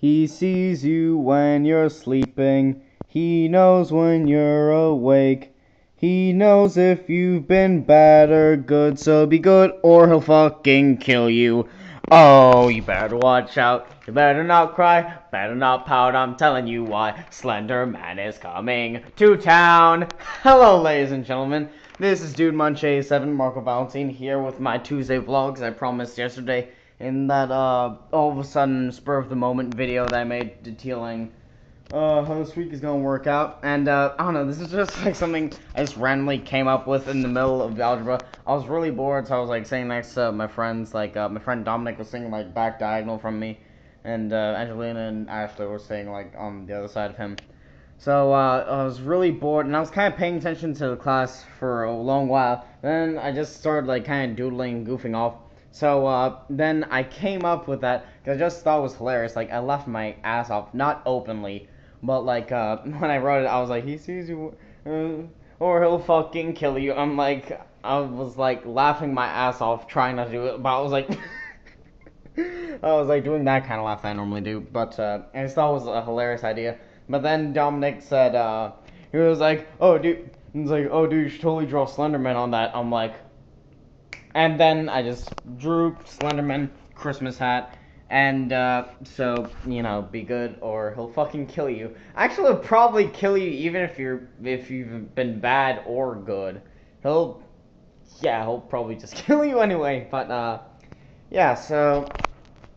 He sees you when you're sleeping. He knows when you're awake. He knows if you've been bad or good, so be good or he'll fucking kill you. Oh, you better watch out. You better not cry. Better not pout. I'm telling you why. Slender Man is coming to town. Hello, ladies and gentlemen. This is Dude Munch 7 Marco Valentine here with my Tuesday vlogs. I promised yesterday in that uh all of a sudden spur of the moment video that I made detailing uh, how this week is gonna work out. And uh, I don't know, this is just like something I just randomly came up with in the middle of algebra. I was really bored, so I was like sitting next to my friends. Like uh, my friend Dominic was sitting like back diagonal from me, and uh, Angelina and Ashley were sitting like on the other side of him. So uh, I was really bored, and I was kind of paying attention to the class for a long while. Then I just started like kind of doodling, goofing off. So uh, then I came up with that because I just thought it was hilarious. Like I laughed my ass off, not openly, but like uh, when I wrote it, I was like, he sees you, uh, or he'll fucking kill you. I'm like, I was like laughing my ass off trying to do it, but I was like, I was like doing that kind of laugh that I normally do. But uh, I just thought it was a hilarious idea. But then Dominic said, uh, he was like, oh dude, he's like, oh dude, you should totally draw Slenderman on that. I'm like, and then I just drew Slenderman Christmas hat and uh, so, you know, be good or he'll fucking kill you. Actually, he'll probably kill you even if you're if you've been bad or good. He'll yeah, he'll probably just kill you anyway. But uh, yeah, so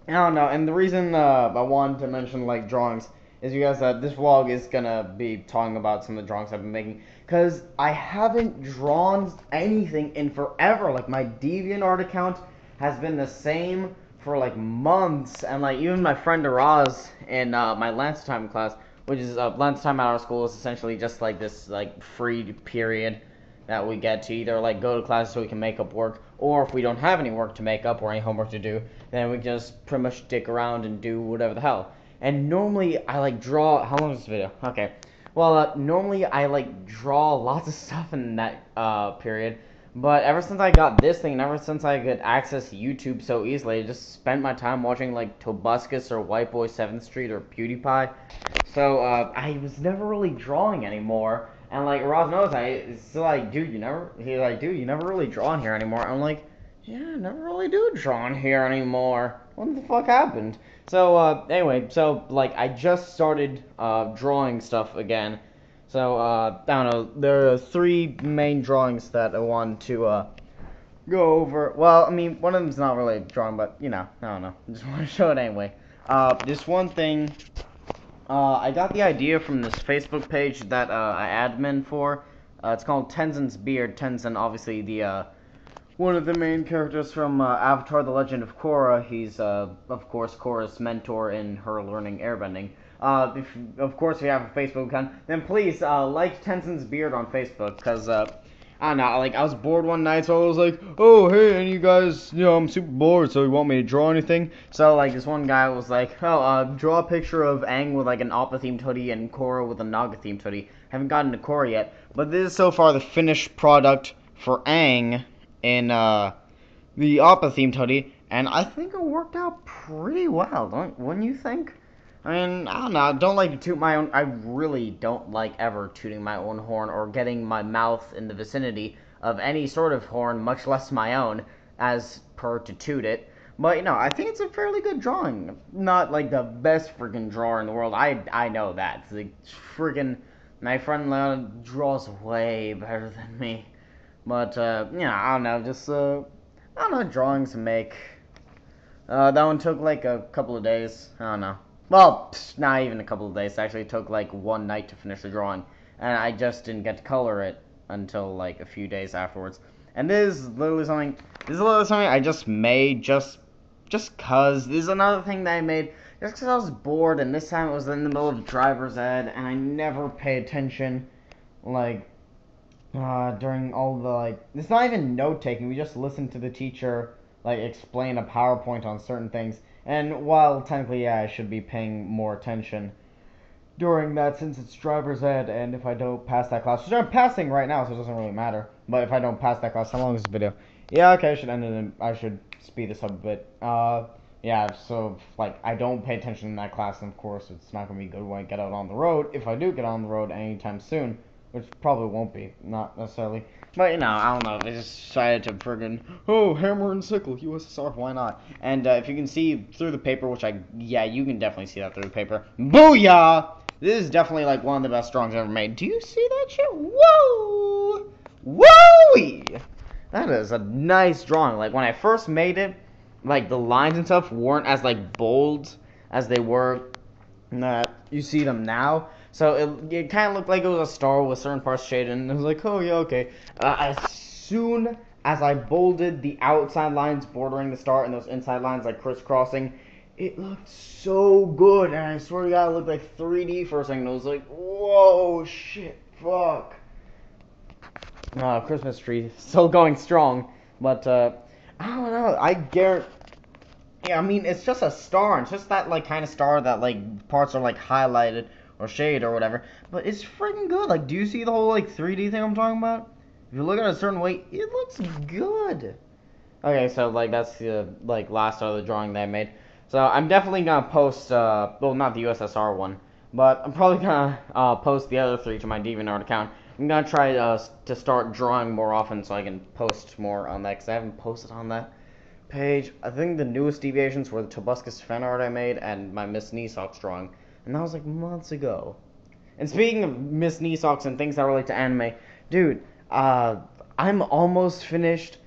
I don't know. And the reason uh, I wanted to mention like drawings is because uh, this vlog is gonna be talking about some of the drawings I've been making. Cause I haven't drawn anything in forever. Like my DeviantArt account has been the same for like months, and like even my friend Araz in uh, my Lance time class, which is uh, Lance time at our school, is essentially just like this like free period that we get to either like go to class so we can make up work, or if we don't have any work to make up or any homework to do, then we just pretty much stick around and do whatever the hell. And normally I like draw. How long is this video? Okay. Well, uh, normally I like draw lots of stuff in that uh, period but ever since I got this thing, and ever since I could access YouTube so easily, I just spent my time watching like Tobuscus or White Boy 7th Street or PewDiePie. So uh, I was never really drawing anymore. And like Ross knows, I still like, dude, you never. He's like, dude, you never really draw in here anymore. I'm like, yeah, never really do draw in here anymore. What the fuck happened? So uh, anyway, so like I just started uh, drawing stuff again. So, uh, I don't know, there are three main drawings that I want to, uh, go over. Well, I mean, one of them's not really drawing, but, you know, I don't know. I just want to show it anyway. Uh, this one thing, uh, I got the idea from this Facebook page that, uh, I admin for. Uh, it's called Tenzin's Beard. Tenzin, obviously, the, uh, one of the main characters from uh, Avatar The Legend of Korra. He's, uh, of course, Korra's mentor in her learning airbending. Uh, if, of course, if you have a Facebook account, then please uh, like Tenzin's Beard on Facebook, because uh, I don't know, like I was bored one night, so I was like, oh hey, and you guys, you know, I'm super bored, so you want me to draw anything? So like this one guy was like, oh, uh, draw a picture of Aang with like an Appa themed hoodie and Korra with a Naga themed hoodie. Haven't gotten to Korra yet, but this is so far the finished product for Aang in uh, the Appa themed hoodie, and I think it worked out pretty well, don't wouldn't you think? I mean, I don't know. I don't like to toot my own. I really don't like ever tooting my own horn or getting my mouth in the vicinity of any sort of horn, much less my own, as per to toot it. But you know, I think it's a fairly good drawing. Not like the best freaking drawer in the world. I I know that. The freaking my friend Leon draws way better than me. But uh, know, I don't know. Just uh, I don't know drawings to make. Uh, that one took like a couple of days. I don't know. Well, psh, not even a couple of days. It actually took like one night to finish the drawing, and I just didn't get to color it until like a few days afterwards. And this is literally something. This is literally something I just made just just cause. This is another thing that I made just because I was bored, and this time it was in the middle of driver's ed, and I never pay attention, like uh, during all the like. It's not even note taking. We just listen to the teacher like explain a PowerPoint on certain things and while technically, yeah, I should be paying more attention during that since it's driver's ed, and if I don't pass that class, which I'm passing right now, so it doesn't really matter. But if I don't pass that class, how long is this video? Yeah, okay, I should end it. In, I should speed this up a bit. Uh, yeah, so like I don't pay attention in that class, and of course it's not gonna be good when I get out on the road. If I do get on the road anytime soon, which probably won't be, not necessarily. But you know, I don't know. They just decided to friggin' oh hammer and sickle USSR, why not? And uh, if you can see through the paper, which I yeah, you can definitely see that through the paper. Booyah! This is definitely like one of the best drawings ever made. Do you see that shit? Whoa! Whoa! That is a nice drawing. Like when I first made it like the lines and stuff weren't as like bold as they were that you see them now. So it, it kind of looked like it was a star with certain parts shaded, and it was like, oh yeah, okay. Uh, as soon as I bolded the outside lines bordering the star and those inside lines like crisscrossing, it looked so good, and I swear to God, it looked like 3D for a second. It was like, whoa, shit, fuck. Uh, Christmas tree still going strong, but uh, I don't know. I guarantee. Yeah, I mean, it's just a star. It's just that like kind of star that like parts are like highlighted or shade or whatever. But it's freaking good. Like, do you see the whole like 3D thing I'm talking about? If you look at it a certain way, it looks good. Okay, so like that's the like last other drawing that I made. So I'm definitely gonna post. Uh, well, not the USSR one, but I'm probably gonna uh, post the other three to my DeviantArt account. I'm gonna try uh, to start drawing more often so I can post more on that because I haven't posted on that page. I think the newest deviations were the Tobuscus fan art I made and my Miss Socks drawing, and that was like months ago. And speaking of Miss Socks and things that relate to anime, dude, uh, I'm almost finished.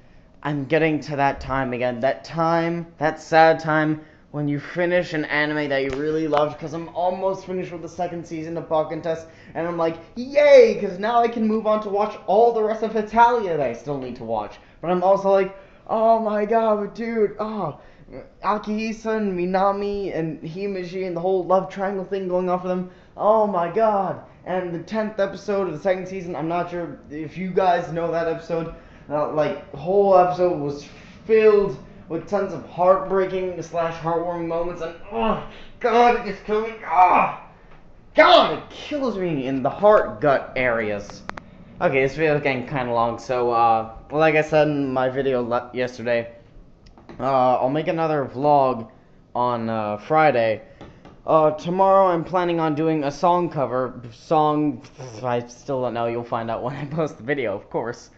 I'm getting to that time again. That time, that sad time when you finish an anime that you really loved because I'm almost finished with the second season of Baka Test and I'm like, yay, because now I can move on to watch all the rest of Hetalia that I still need to watch. But I'm also like, oh my god, dude, oh, Akihisa and Minami and Himeji and the whole love triangle thing going on for them, oh my god. And the 10th episode of the second season, I'm not sure if you guys know that episode, uh, like, whole episode was filled with tons of heartbreaking slash heartwarming moments, and oh god, it just kills me. Ah, oh, god, it kills me in the heart gut areas. Okay, this video is getting kind of long, so uh, like I said in my video yesterday, uh, I'll make another vlog on uh, Friday. Uh, tomorrow I'm planning on doing a song cover. Song, I still don't know. You'll find out when I post the video, of course.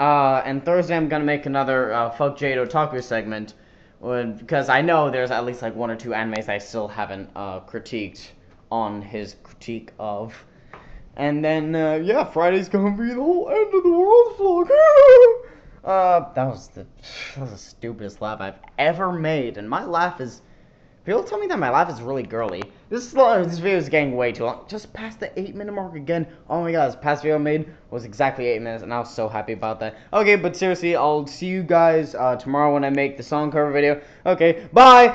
Uh, and Thursday I'm gonna make another uh, Fuck Jade Otaku segment, because I know there's at least like one or two animes I still haven't uh, critiqued on his critique of. And then uh, yeah, Friday's gonna be the whole end of the world vlog. uh, that was the that was the stupidest laugh I've ever made, and my laugh is People tell me that my laugh is really girly. This is long, this video is getting way too long. Just past the 8 minute mark again. Oh my god, this past video I made was exactly 8 minutes and I was so happy about that. Okay, but seriously, I'll see you guys uh, tomorrow when I make the song cover video. Okay, bye!